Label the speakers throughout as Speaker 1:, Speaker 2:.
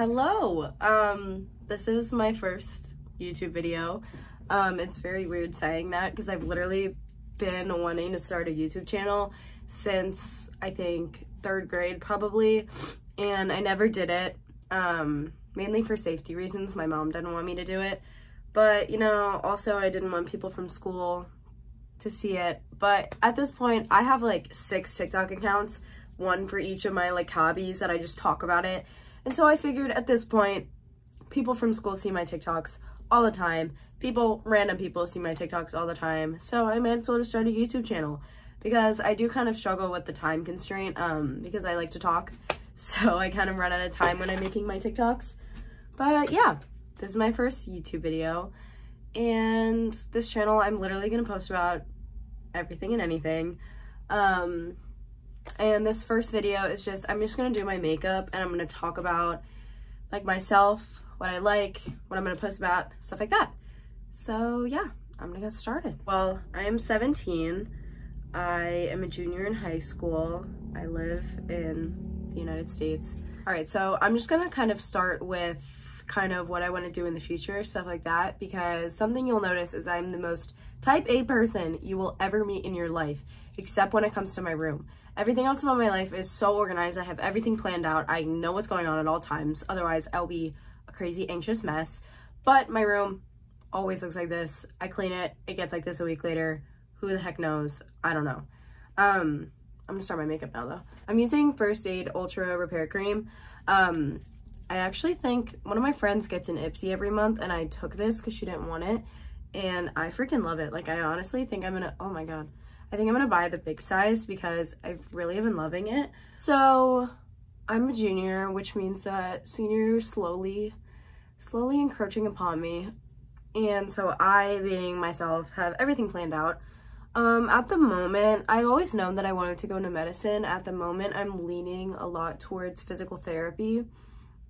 Speaker 1: Hello. Um, this is my first YouTube video. Um, it's very weird saying that because I've literally been wanting to start a YouTube channel since I think third grade probably, and I never did it. Um, mainly for safety reasons. My mom didn't want me to do it, but you know, also I didn't want people from school to see it. But at this point, I have like six TikTok accounts, one for each of my like hobbies that I just talk about it. And so I figured at this point, people from school see my TikToks all the time. People, random people see my TikToks all the time. So I might as well just start a YouTube channel because I do kind of struggle with the time constraint um, because I like to talk. So I kind of run out of time when I'm making my TikToks. But yeah, this is my first YouTube video. And this channel, I'm literally going to post about everything and anything. Um, and this first video is just, I'm just going to do my makeup and I'm going to talk about like myself, what I like, what I'm going to post about, stuff like that. So yeah, I'm going to get started. Well, I am 17. I am a junior in high school. I live in the United States. All right, so I'm just gonna kind of start with kind of what I want to do in the future, stuff like that, because something you'll notice is I'm the most type A person you will ever meet in your life, except when it comes to my room. Everything else about my life is so organized. I have everything planned out. I know what's going on at all times. Otherwise, I'll be a crazy anxious mess. But my room always looks like this. I clean it. It gets like this a week later. Who the heck knows? I don't know. Um, I'm gonna start my makeup now though. I'm using First Aid Ultra Repair Cream. Um, I actually think one of my friends gets an Ipsy every month and I took this because she didn't want it and I freaking love it. Like I honestly think I'm gonna, oh my god. I think I'm gonna buy the big size because I've really been loving it. So I'm a junior, which means that senior slowly, slowly encroaching upon me. And so I, being myself, have everything planned out. Um, at the moment, I've always known that I wanted to go into medicine. At the moment, I'm leaning a lot towards physical therapy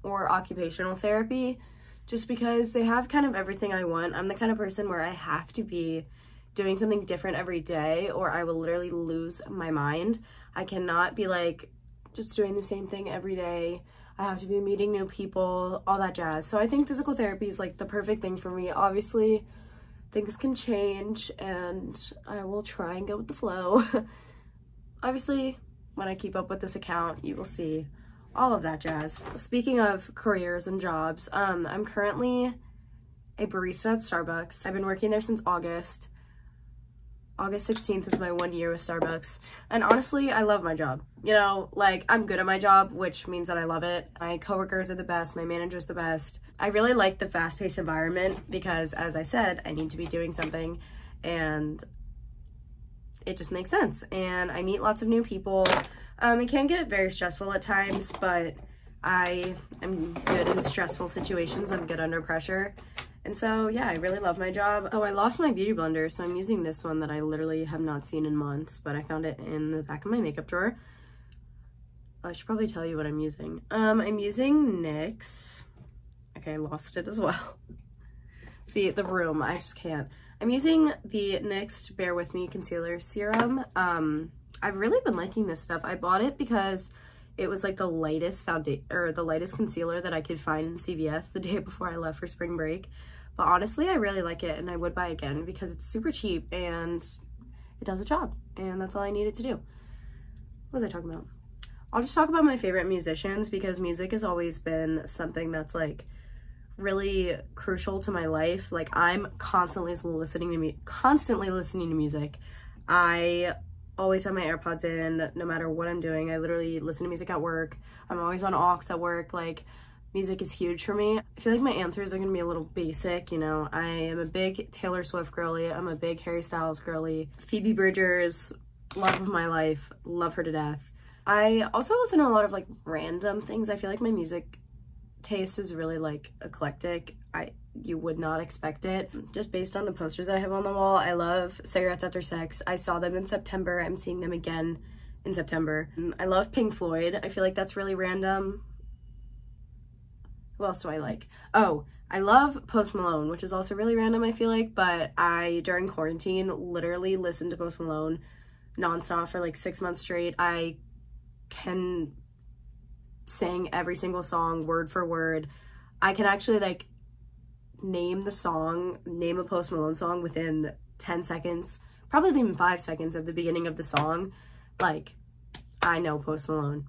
Speaker 1: or occupational therapy just because they have kind of everything I want. I'm the kind of person where I have to be doing something different every day or I will literally lose my mind. I cannot be like just doing the same thing every day. I have to be meeting new people, all that jazz. So I think physical therapy is like the perfect thing for me. Obviously, things can change and I will try and go with the flow. Obviously, when I keep up with this account, you will see all of that jazz. Speaking of careers and jobs, um, I'm currently a barista at Starbucks. I've been working there since August. August 16th is my one year with Starbucks. And honestly, I love my job. You know, like I'm good at my job, which means that I love it. My coworkers are the best. My manager's the best. I really like the fast paced environment because as I said, I need to be doing something and it just makes sense. And I meet lots of new people. Um, it can get very stressful at times, but I am good in stressful situations. I'm good under pressure. And so, yeah, I really love my job. Oh, I lost my beauty blender, so I'm using this one that I literally have not seen in months, but I found it in the back of my makeup drawer. I should probably tell you what I'm using. Um, I'm using NYX. Okay, I lost it as well. See, the room, I just can't. I'm using the NYX Bare With Me Concealer Serum. Um, I've really been liking this stuff. I bought it because it was like the lightest foundation or the lightest concealer that I could find in CVS the day before I left for spring break. But honestly, I really like it and I would buy again because it's super cheap and it does a job and that's all I needed to do. What was I talking about? I'll just talk about my favorite musicians because music has always been something that's like really crucial to my life. Like I'm constantly listening to me constantly listening to music. I always have my AirPods in no matter what I'm doing. I literally listen to music at work. I'm always on aux at work. Like music is huge for me. I feel like my answers are gonna be a little basic, you know. I am a big Taylor Swift girly. I'm a big Harry Styles girly. Phoebe Bridgers, love of my life, love her to death. I also listen to a lot of like random things. I feel like my music taste is really like eclectic. I you would not expect it. Just based on the posters I have on the wall, I love Cigarettes After Sex. I saw them in September. I'm seeing them again in September. I love Pink Floyd. I feel like that's really random. Who else do I like? Oh, I love Post Malone, which is also really random, I feel like, but I, during quarantine, literally listened to Post Malone nonstop for like six months straight. I can sing every single song word for word. I can actually like name the song, name a Post Malone song within 10 seconds, probably even 5 seconds of the beginning of the song. Like, I know Post Malone.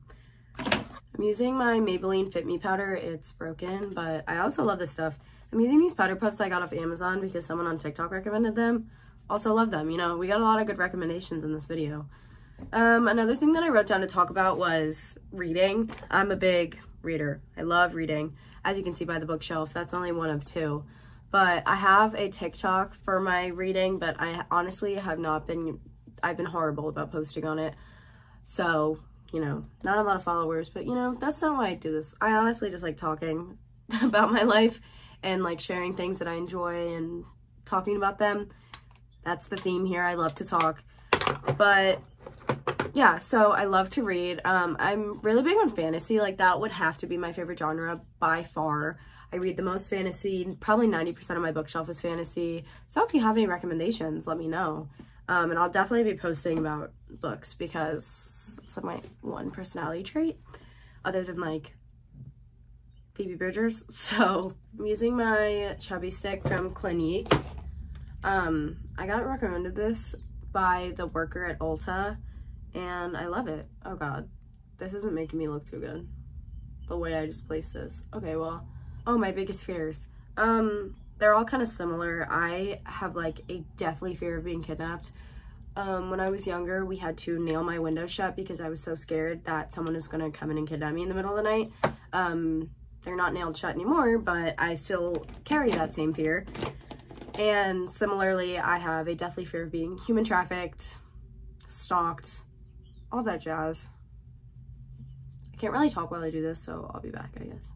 Speaker 1: I'm using my Maybelline Fit Me powder. It's broken, but I also love this stuff. I'm using these powder puffs I got off Amazon because someone on TikTok recommended them. Also love them. You know, we got a lot of good recommendations in this video. Um, another thing that I wrote down to talk about was reading. I'm a big reader. I love reading. As you can see by the bookshelf, that's only one of two. But I have a TikTok for my reading, but I honestly have not been, I've been horrible about posting on it. So, you know, not a lot of followers, but you know, that's not why I do this. I honestly just like talking about my life and like sharing things that I enjoy and talking about them. That's the theme here. I love to talk. But yeah, so I love to read. Um, I'm really big on fantasy. Like that would have to be my favorite genre by far. I read the most fantasy. Probably 90% of my bookshelf is fantasy. So if you have any recommendations, let me know. Um, and I'll definitely be posting about books because it's my one personality trait other than like Phoebe Bridgers. So I'm using my chubby stick from Clinique. Um, I got recommended this by the worker at Ulta and I love it. Oh god, this isn't making me look too good. The way I just placed this. Okay, well, oh, my biggest fears. Um, they're all kind of similar. I have like a deathly fear of being kidnapped. Um, when I was younger, we had to nail my window shut because I was so scared that someone was going to come in and kidnap me in the middle of the night. Um, they're not nailed shut anymore, but I still carry that same fear. And similarly, I have a deathly fear of being human trafficked, stalked, all that jazz. I can't really talk while I do this, so I'll be back, I guess.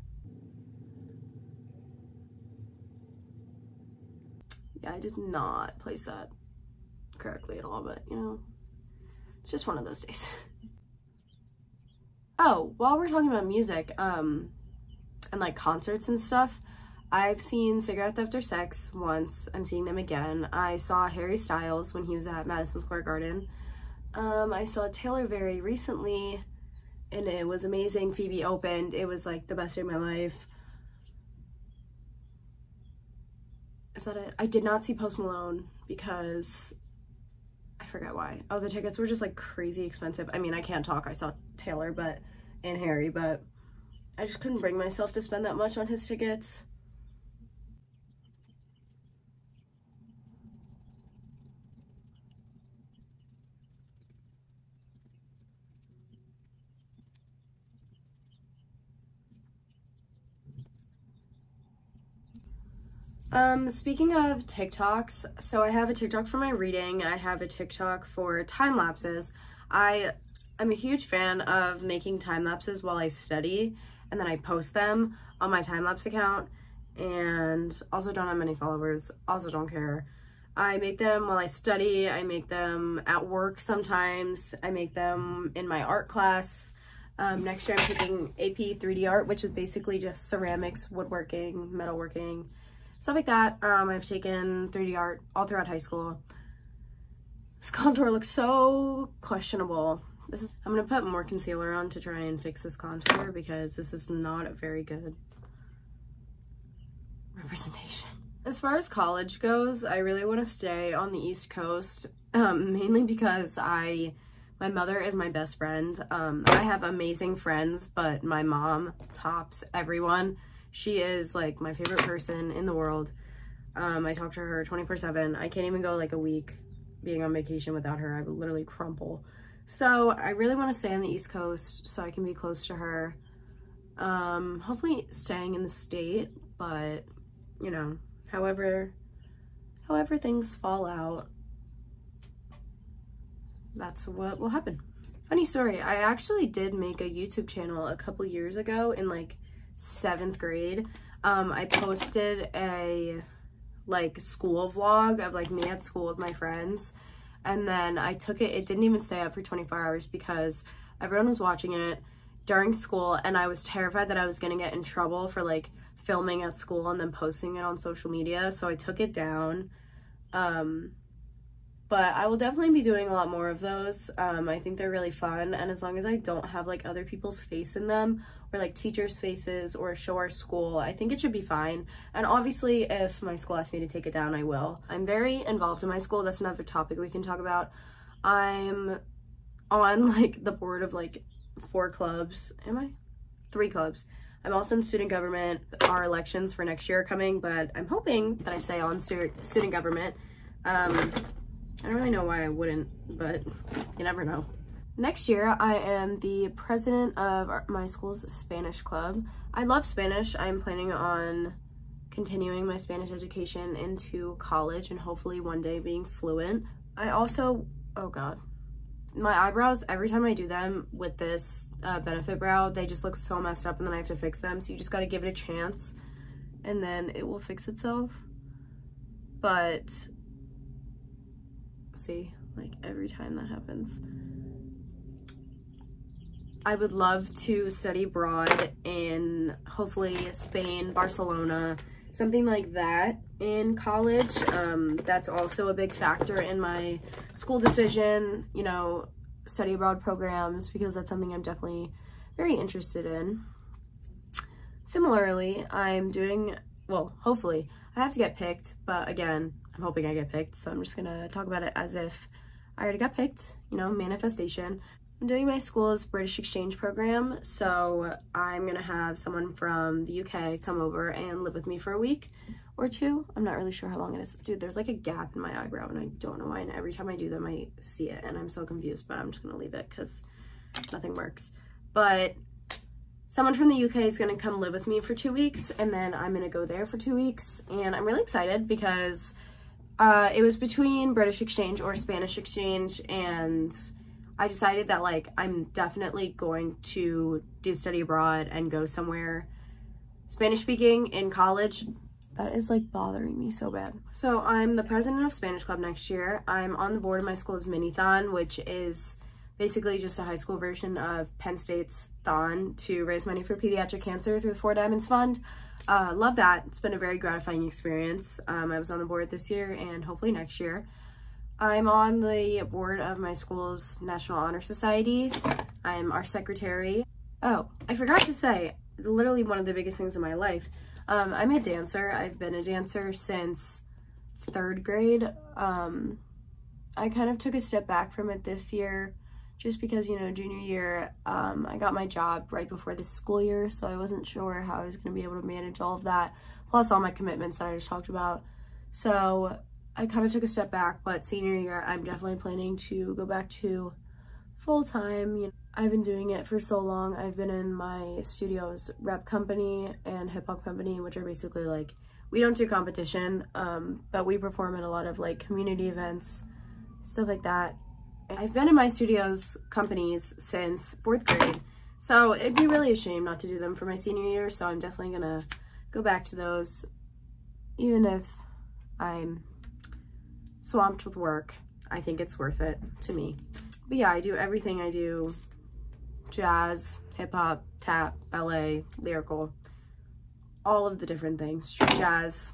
Speaker 1: Yeah, I did not place that correctly at all, but you know, it's just one of those days. oh, while we're talking about music, um, and like concerts and stuff, I've seen Cigarettes After Sex once. I'm seeing them again. I saw Harry Styles when he was at Madison Square Garden. Um, I saw Taylor very recently and it was amazing. Phoebe opened. It was like the best day of my life. Is that it? I did not see Post Malone because I forget why. Oh, the tickets were just like crazy expensive. I mean, I can't talk. I saw Taylor but and Harry, but I just couldn't bring myself to spend that much on his tickets. Um, speaking of TikToks, so I have a TikTok for my reading. I have a TikTok for time lapses. I am a huge fan of making time lapses while I study and then I post them on my time lapse account and also don't have many followers. Also don't care. I make them while I study. I make them at work sometimes. I make them in my art class. Um, next year I'm taking AP 3D art, which is basically just ceramics, woodworking, metalworking, stuff like that. Um, I've taken 3D art all throughout high school. This contour looks so questionable. This is, I'm to put more concealer on to try and fix this contour because this is not a very good representation. As far as college goes, I really want to stay on the East Coast, um, mainly because I, my mother is my best friend. Um, I have amazing friends, but my mom tops everyone. She is like my favorite person in the world. Um, I talk to her 24 7. I can't even go like a week being on vacation without her. I would literally crumple. So I really want to stay on the East Coast so I can be close to her. Um, hopefully staying in the state, but you know, however, however things fall out, that's what will happen. Funny story, I actually did make a YouTube channel a couple years ago in like seventh grade, um, I posted a like school vlog of like me at school with my friends. And then I took it, it didn't even stay up for 24 hours because everyone was watching it during school and I was terrified that I was gonna get in trouble for like filming at school and then posting it on social media. So I took it down. Um, but I will definitely be doing a lot more of those. Um, I think they're really fun and as long as I don't have like other people's face in them like teachers' faces or show our school, I think it should be fine. And obviously, if my school asks me to take it down, I will. I'm very involved in my school. That's another topic we can talk about. I'm on like the board of like four clubs. Am I? Three clubs. I'm also in student government. Our elections for next year are coming, but I'm hoping that I stay on stu student government. Um, I don't really know why I wouldn't, but you never know. Next year, I am the president of my school's Spanish club. I love Spanish. I'm planning on continuing my Spanish education into college and hopefully one day being fluent. I also, oh God, my eyebrows, every time I do them with this uh, Benefit Brow, they just look so messed up and then I have to fix them. So you just got to give it a chance and then it will fix itself. But see, like every time that happens. I would love to study abroad in hopefully Spain, Barcelona, something like that in college. Um, that's also a big factor in my school decision, you know, study abroad programs, because that's something I'm definitely very interested in. Similarly, I'm doing, well, hopefully, I have to get picked, but again, I'm hoping I get picked, so I'm just gonna talk about it as if I already got picked, you know, manifestation. I'm doing my school's British exchange program, so I'm gonna have someone from the UK come over and live with me for a week or two. I'm not really sure how long it is. Dude, there's like a gap in my eyebrow and I don't know why, and every time I do them, I see it, and I'm so confused, but I'm just gonna leave it because nothing works. But someone from the UK is gonna come live with me for two weeks, and then I'm gonna go there for two weeks, and I'm really excited because uh, it was between British exchange or Spanish exchange, and I decided that like I'm definitely going to do study abroad and go somewhere Spanish speaking in college. That is like bothering me so bad. So I'm the president of Spanish Club next year. I'm on the board of my school's mini-thon, which is basically just a high school version of Penn State's Thon to raise money for pediatric cancer through the Four Diamonds Fund. Uh, love that. It's been a very gratifying experience. Um, I was on the board this year and hopefully next year. I'm on the board of my school's National Honor Society. I'm our secretary. Oh, I forgot to say, literally one of the biggest things in my life. Um, I'm a dancer. I've been a dancer since third grade. Um, I kind of took a step back from it this year just because, you know, junior year, um, I got my job right before the school year, so I wasn't sure how I was going to be able to manage all of that, plus all my commitments that I just talked about. So I kind of took a step back, but senior year, I'm definitely planning to go back to full-time. You know, I've been doing it for so long. I've been in my studio's rep company and hip-hop company, which are basically like, we don't do competition, um, but we perform at a lot of like community events, stuff like that. I've been in my studio's companies since fourth grade, so it'd be really a shame not to do them for my senior year, so I'm definitely gonna go back to those, even if I'm swamped with work, I think it's worth it to me. But yeah, I do everything I do. Jazz, hip hop, tap, ballet, lyrical, all of the different things. Jazz.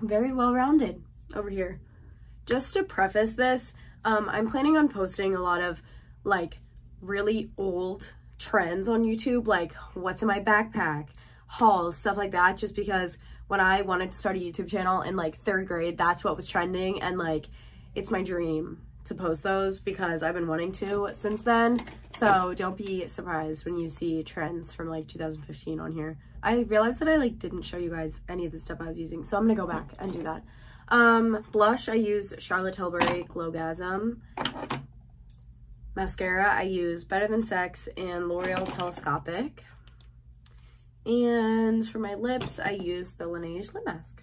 Speaker 1: Very well-rounded over here. Just to preface this, um, I'm planning on posting a lot of like really old trends on YouTube, like what's in my backpack, hauls, stuff like that, just because when I wanted to start a YouTube channel in like third grade, that's what was trending. And like, it's my dream to post those because I've been wanting to since then. So don't be surprised when you see trends from like 2015 on here. I realized that I like didn't show you guys any of the stuff I was using. So I'm gonna go back and do that. Um, blush, I use Charlotte Tilbury Glowgasm. Mascara, I use Better Than Sex and L'Oreal Telescopic. And for my lips, I use the Laneige Lip Mask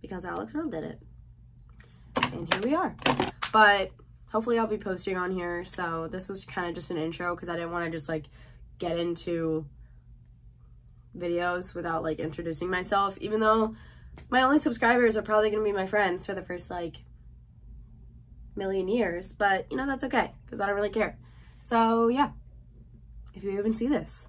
Speaker 1: because Alix Earle did it. And here we are. But hopefully I'll be posting on here. So this was kind of just an intro because I didn't want to just like get into videos without like introducing myself, even though my only subscribers are probably going to be my friends for the first like million years. But you know, that's okay because I don't really care. So yeah, if you even see this,